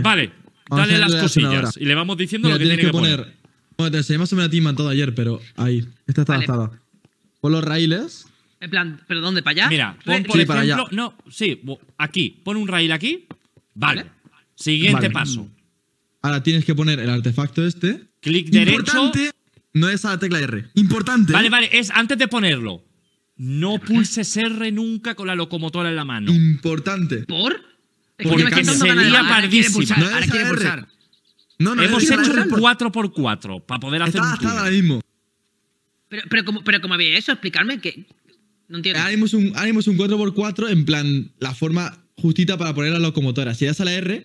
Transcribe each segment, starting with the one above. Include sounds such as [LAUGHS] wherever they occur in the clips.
Vale, dale las la cosillas. Y le vamos diciendo Mira, lo que tienes tiene que que poner. poner. Bueno, te enseñé más o menos a ti todo ayer, pero ahí. Esta está Vale. adaptada. Pon los raíles. En plan, ¿pero dónde? ¿Para allá? Mira, pon por Sí, para ejemplo. allá. No, sí, aquí. Pon un rail aquí. Vale. Vale. Siguiente Vale. paso. Ahora tienes que poner el artefacto este. Clic derecho. Importante, no es a la tecla R. Importante. Vale, vale, es antes de ponerlo. No pulses R nunca con la locomotora en la mano. Importante. ¿Por? Porque sería pardísimo. pulsar, No ahora quiere AR. pulsar. No, no, Hemos hecho un 4x4 para poder hacer Está un ahora mismo. Pero, pero, como, pero como había eso, explicarme que. No entiendo. Ahora mismo es un, ahora mismo es un 4x4 en plan la forma justita para poner la locomotora. Si das a la R,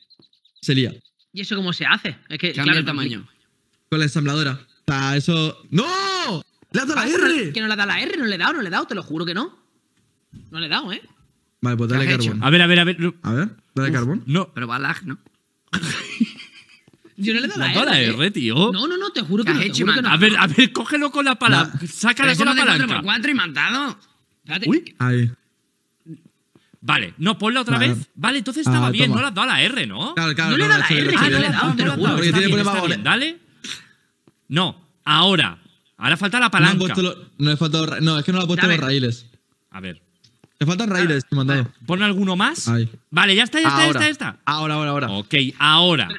se lía. ¿Y eso cómo se hace? Es que, Cambia claro, el tamaño. Con la ensambladora. O sea, eso. ¡No! ¡Le has dado la Ah, R! Que no le da la R, no le he dado, no le he dado, te lo juro que no. No le he dado, ¿eh? Vale, pues dale ¿Qué has hecho? carbón. A ver, a ver, a ver. A ver, dale carbón. No. Pero va lag, ¿no? [LAUGHS] Yo no le he dado ¿Le la dado R. la. R, tío? No, no, no, te juro ¿Qué que no. has Te hecho, juro que no. A ver, a ver, cógelo con la palanca. No. Sácala con la de palanca. 4x4 y matado. Espérate. Uy. Ahí. Vale, no, ponla otra Vale. vez. Vale, entonces estaba Ah, bien, toma. no le has dado la R, ¿no? Claro, claro. No le da la eso es R, que que no le yo- da, te lo juro. Porque tiene problema dale. No, ahora. Ahora falta la No, han palanca. no le falta los ra- No, es que no le ha puesto los raíles. A ver. Le faltan raíles, te he mandado. Pon alguno más. Ahí. Vale, ya está, ya está, ya está, ya está. Ahora, ahora, ahora. Ok, ahora.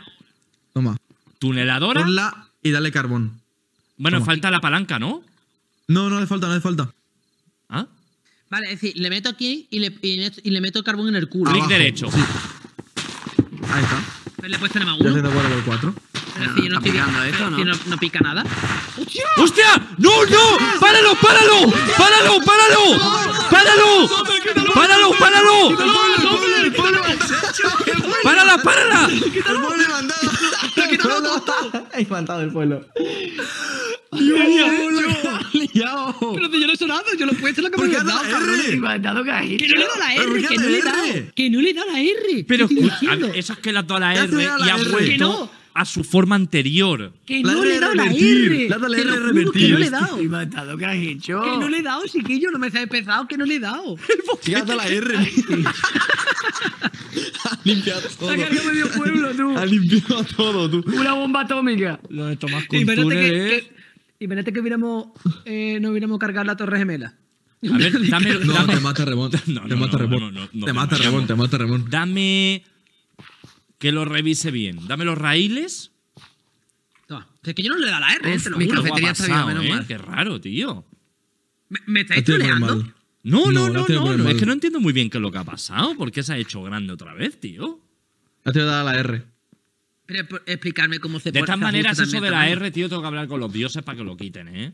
Toma. Tuneladora. Ponla y dale carbón. Bueno, Toma. falta la palanca, ¿no? No, no le falta, no le falta. ¿Ah? Vale, es decir, le meto aquí y le, y le- y le meto carbón en el culo. Clic derecho. sí. Ahí está. Pero le he puesto nada más uno. haciendo 4x4. Pero si yo no ¿Está estoy picando pero esto, si no? no, no pica nada. ¡Hostia! ¡No, no! ¡Páralo, páralo! ¡Páralo, páralo! ¡Páralo! ¡Páralo, páralo! ¡Párala, párala! ¡He levantado el pueblo! ¡Liado! Pero si yo no he sonado, yo lo he puesto lo que ¿Por me qué he dado, has dado cabrón. Que has hecho. Que no le he dado la ¿Pero por R, qué que no le he dado. R? Que no le he dado la R. Pero ¿Qué estoy a diciendo? ver, eso es que le has dado la ¿Qué hace R y ha R? Que vuelto no. A su forma anterior. Que no le he dado la. R. La Te revertir. que no le he dado. Matado que has hecho. Que no le he dado, chiquillo. No me has empezado, que no le he dado. [LAUGHS] ¿Qué hace la R? [LAUGHS] ha limpiado todo. Ha cargado medio pueblo, tú. Ha limpiado todo, tú. Una bomba atómica. Lo de Tomás Imagínate que, que, imagínate que hubiéramos, eh, no hubiéramos cargado la Torre Gemela. A ver, [LAUGHS] dame, No, te mata Remón. No, te no, mata no, Remón. no, no, no, te mata Remón, no. te mata Remón. dame que lo revise bien. Dame los raíles. Toma, es que yo no le he dado la R, Uf, te lo mi juro. Cafetería está bien, menos ¿eh? mal. Qué raro, tío. ¿Me, me estáis troleando? No, no, No, no, no no, no, Es que no entiendo muy bien qué es lo que ha pasado. ¿Por qué se ha hecho grande otra vez, tío? Ya te voy a dar la R. Pero explicarme cómo se De pone- todas maneras, eso de la. R, tío, tengo que hablar con los dioses para que lo quiten, ¿eh?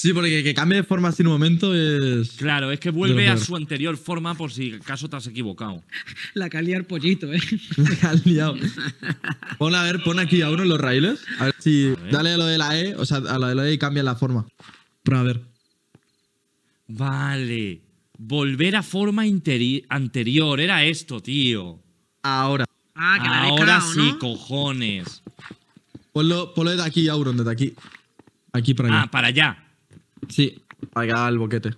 Sí, porque que cambie de forma así en un momento es. Claro, es que vuelve a su anterior forma por si acaso te has equivocado. [LAUGHS] La al pollito, ¿eh? [LAUGHS] Has liado. Pon a ver, pon aquí a uno los raíles. A ver si. ver. Dale a lo de la E, o sea, a lo de la E y cambia la forma. Prueba a ver. Vale. Volver a forma interi- anterior. Era esto, tío. Ahora. Ah, que la Ahora sí, ¿no? cojones. Ponlo, ponlo de aquí, Auron, desde aquí. Aquí para allá. Ah, para allá. Sí, para que haga el boquete.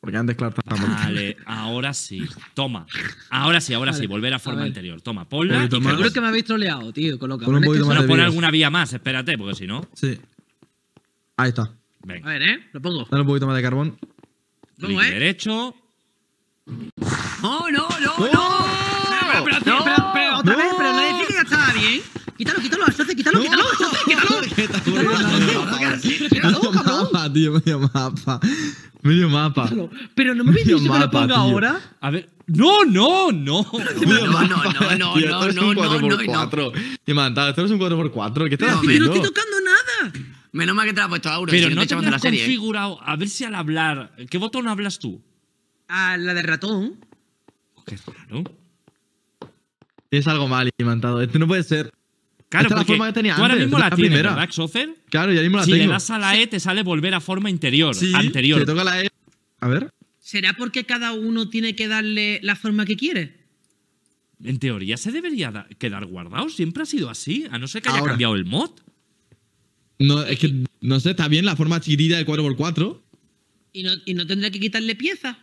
Porque antes, claro, estaba. Vale, ahora sí. Toma. Ahora sí, ahora Vale, sí. Volver a forma ver. anterior. Toma, ponla. Y poquito que- más. Seguro que me habéis troleado, tío, con lo Pon un que poquito sois. más Bueno, de pon vídeos. alguna vía más, espérate, porque si no. Sí. Ahí está. A Venga. ver, ¿eh? Lo pongo. Dale un poquito más de carbón. Clic ¿Cómo, eh? derecho. No, no, no, ¡Oh! no. Pero, pero, tío, pero, pero, otra ¡No! vez, pero nadie dice que ya estaba bien. Quítalo, quítalo, Alsoce, quítalo, quítalo, quítalo. Quítalo. Quítalo, cabrón. Mapa, [LAUGHS] tío, medio mapa. Medio mapa. Quítalo. Pero no me habéis dicho que lo mapa, ponga tío. ahora. A ver. ¡No, no, no! [LAUGHS] Medio no, no, mapa, no, tío, no, esto es no, un no, no, 4x4. Y mantado, esto no es un 4x4. ¿Qué estás Pero, haciendo? no estoy tocando nada. Menos mal que te la has puesto Auro. Pero si no te tendrás la serie. ¿eh? configurado. A ver si al hablar. ¿Qué botón hablas tú? Ah, la de ratón. Qué raro. Tienes algo mal imantado. Este no puede ser. Claro, Esta es la forma que tenía tú ahora antes, mismo la la tienes, primera. ¿verdad, Xocer? Claro, ya mismo la Si tengo. le das a la E, te sale volver a forma interior. sí, anterior. Si toca la E. A ver. ¿Será porque cada uno tiene que darle la forma que quiere? En teoría se debería da- quedar guardado. Siempre ha sido así. A no ser que haya Ahora. cambiado el mod. No, es que, no sé, está bien la forma chiquitita del 4x4. ¿Y no, y no tendrá que quitarle piezas?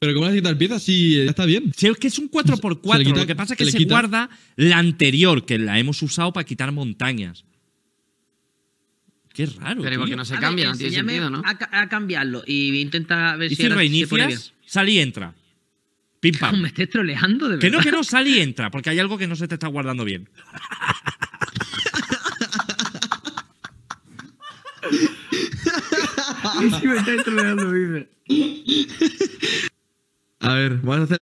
Pero ¿cómo le quitar piezas si ya está bien? Si es que es un 4x4, Se le quita- lo que pasa es que se guarda la anterior, que la hemos usado para quitar montañas. Qué raro. Pero ¿y por qué tío. no se ver, cambia? No tiene sentido, ¿no? A, ca- a cambiarlo y voy a intentar ver Y si si ahora se pone reinicias, sal y entra. Pim pam. [LAUGHS] Me estés troleando, de verdad. Que no, que no, sal y entra, porque hay algo que no se te está guardando bien. [LAUGHS] Sí, me estáis troleando, dice. A ver, vamos a hacer